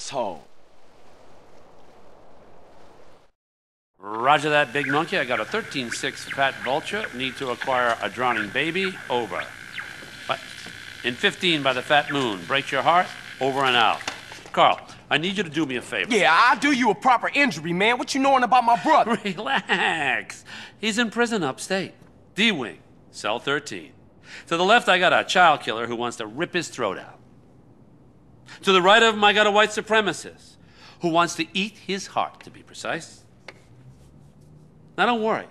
asshole. Roger that, big monkey. I got a 13-6 fat vulture. Need to acquire a drowning baby. Over. What? In 15 by the fat moon. Breaks your heart. Over and out. Carl, I need you to do me a favor. Yeah, I'll do you a proper injury, man. What you knowing about my brother? Relax. He's in prison upstate. D-Wing, cell 13. To the left, I got a child killer who wants to rip his throat out. To the right of him, I got a white supremacist who wants to eat his heart, to be precise. Now, don't worry.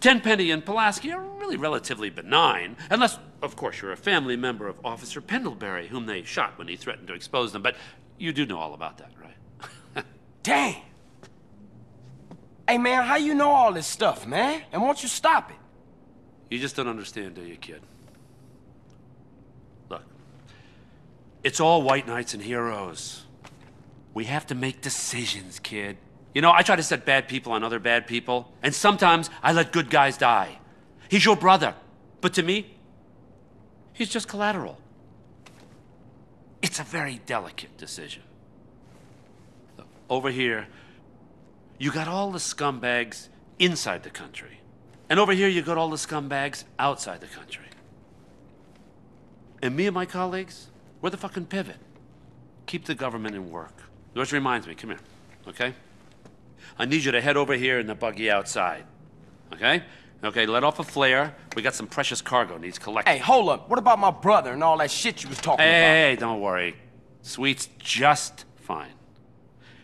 Tenpenny and Pulaski are really relatively benign, unless, of course, you're a family member of Officer Pendlebury, whom they shot when he threatened to expose them. But you do know all about that, right? Damn. Hey, man, how you know all this stuff, man? And won't you stop it? You just don't understand, do you, kid? Look, it's all white knights and heroes. We have to make decisions, kid. You know, I try to set bad people on other bad people, and sometimes I let good guys die. He's your brother, but to me, he's just collateral. It's a very delicate decision. Over here, you got all the scumbags inside the country. And over here, you got all the scumbags outside the country. And me and my colleagues, we're the fucking pivot. Keep the government in work. Which reminds me, come here, okay? I need you to head over here in the buggy outside. Okay? Okay, let off a flare. We got some precious cargo needs collecting. Hey, hold up. What about my brother and all that shit you was talking Hey, about? hey, hey, don't worry. Sweet's just fine.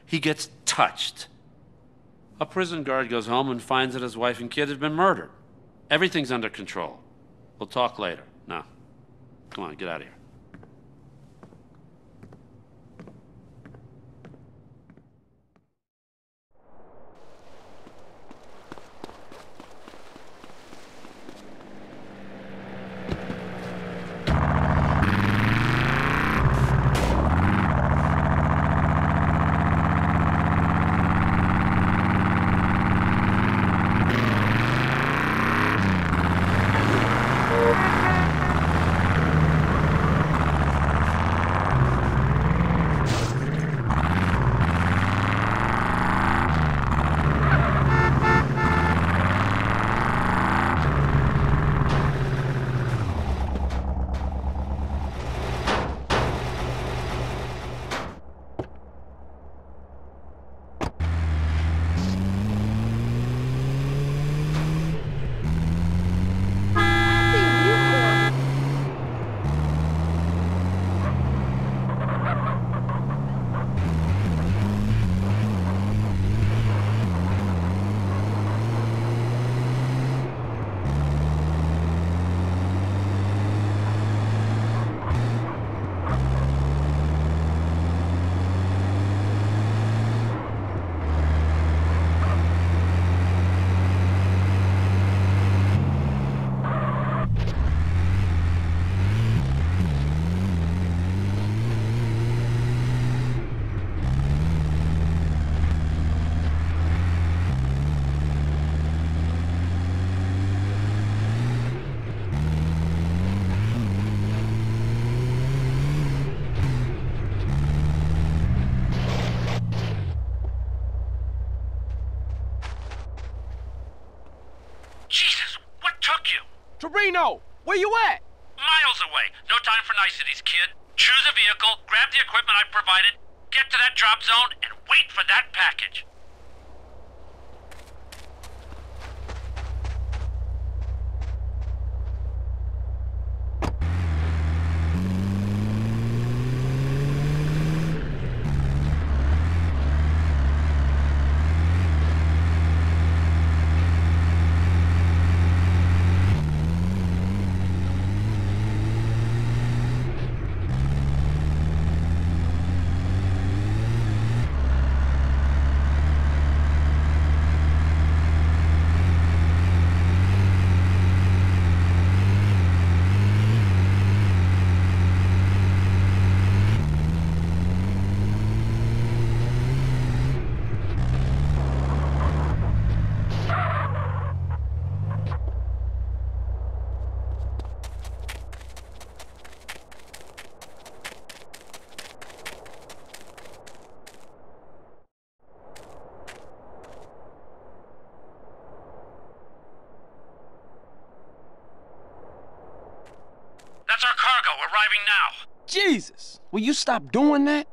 He gets touched. A prison guard goes home and finds that his wife and kid have been murdered. Everything's under control. We'll talk later. Now, come on, get out of here. Toreno, where you at? Miles away. No time for niceties, kid. Choose a vehicle, grab the equipment I've provided, get to that drop zone, and wait for that package. Arriving now. Jesus! Will you stop doing that?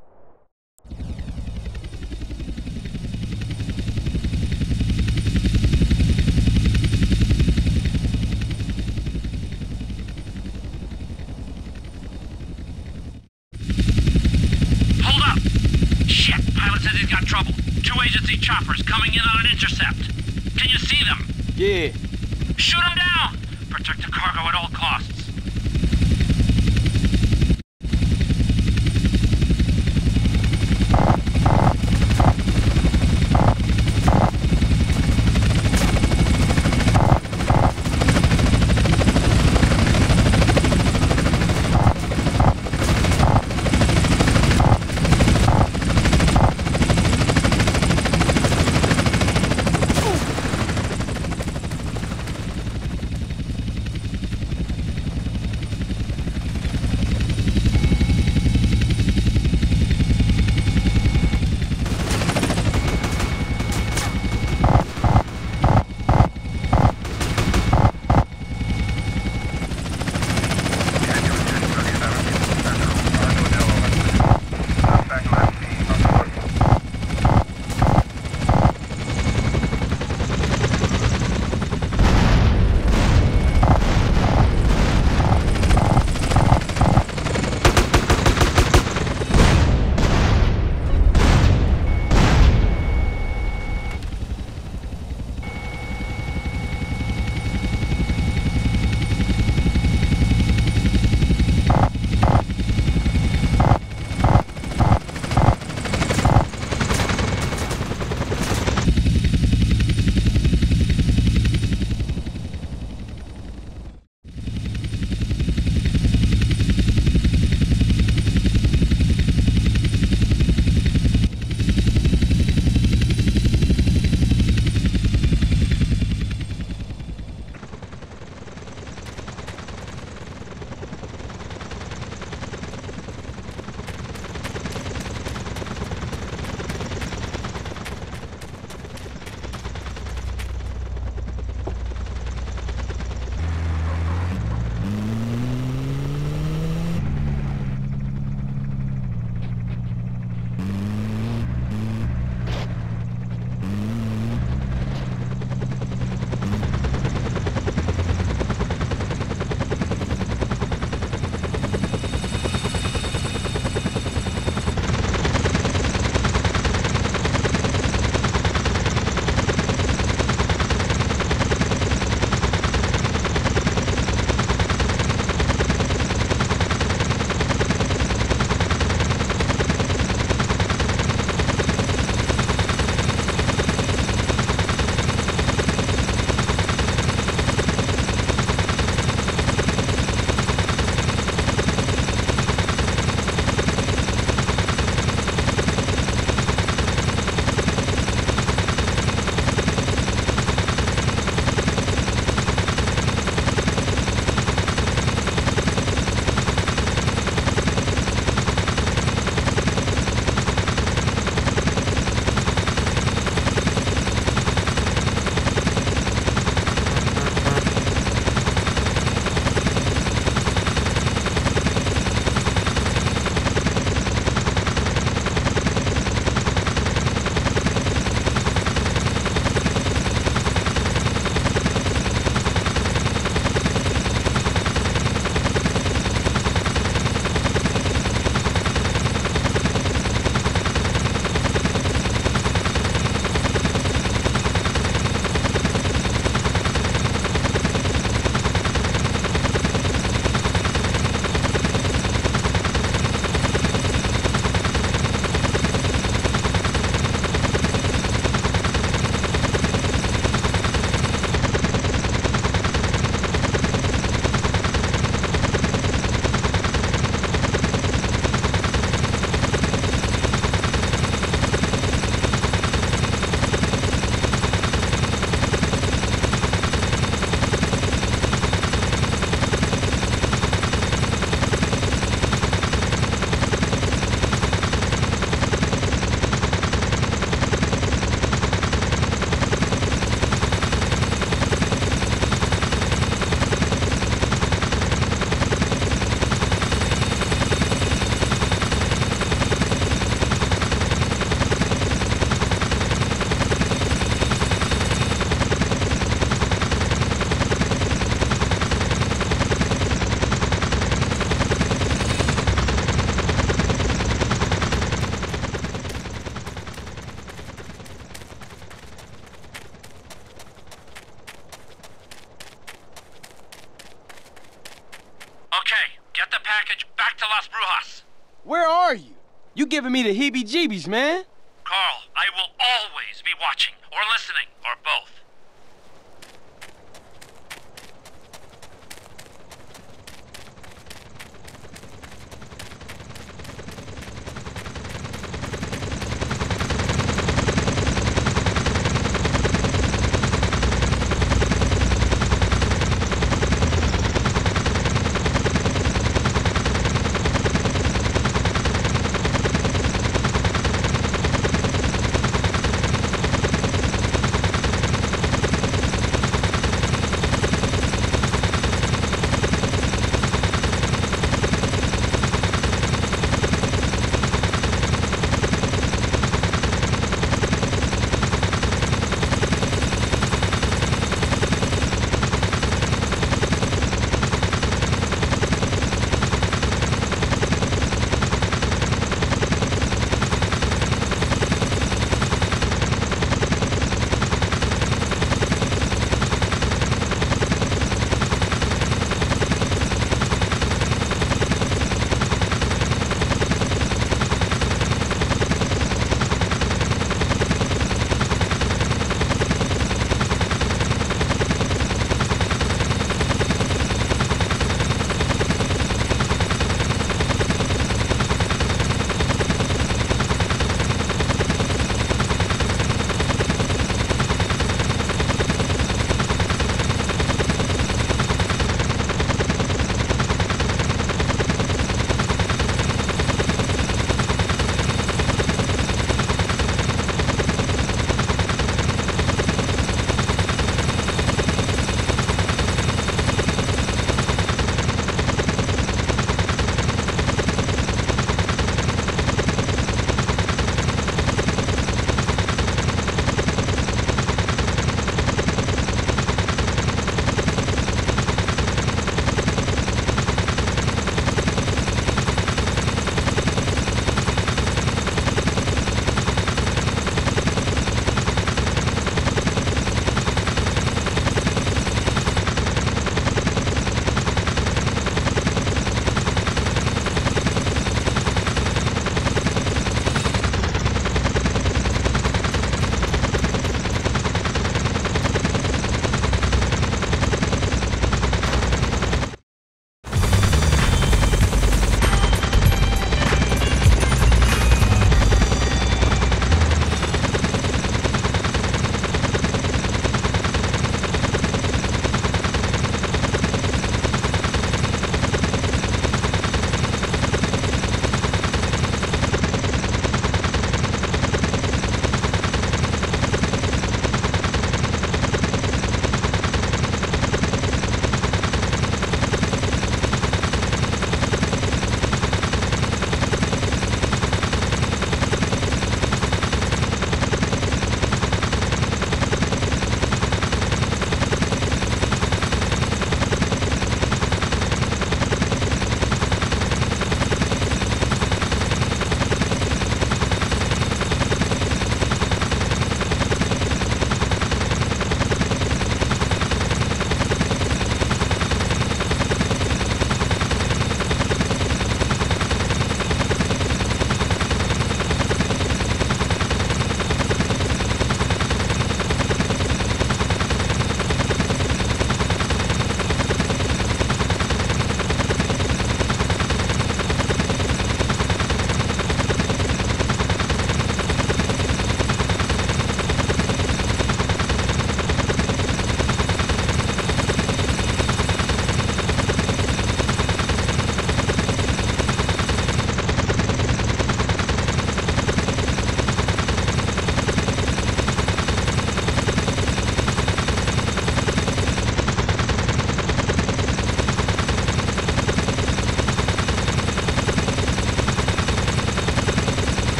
Me the heebie-jeebies, man. Carl, I will always be watching, or listening, or both.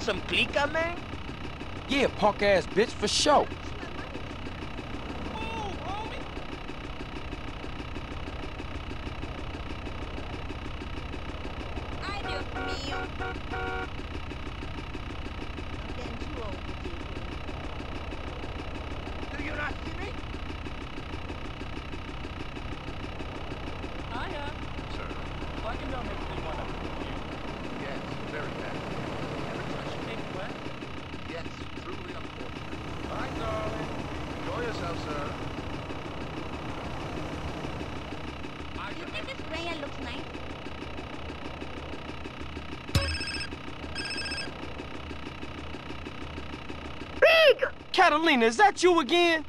Gangbang. You in some clica, man? Yeah, punk ass bitch, for sure. I do for me. I'm getting too old for you. Do you not see me? Hiya. Sir. Fucking don't make me wanna you. Yes, very bad. Ever touch a big wet? Yes, truly unfortunate. Bye, darling. Enjoy yourself, sir. Do you think this Raya looks nice? Catalina, is that you again?